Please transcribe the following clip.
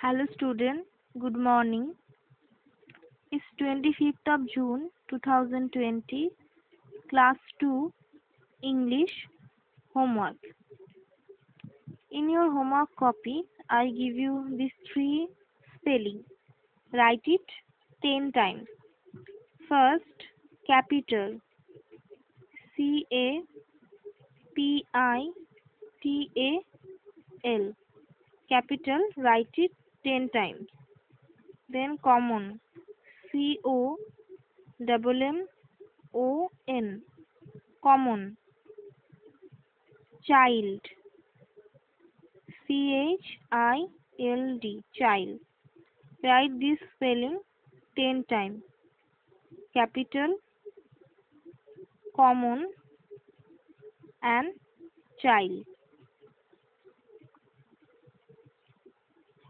Hello student, good morning. It's 25th of June 2020, class 2, English, homework. In your homework copy, I give you these three spelling. Write it 10 times. First, capital C A P I T A L. Capital, write it 10 times. Then common C O double M O N. Common. Child C H I L D. Child. Write this spelling 10 times. Capital, common and child.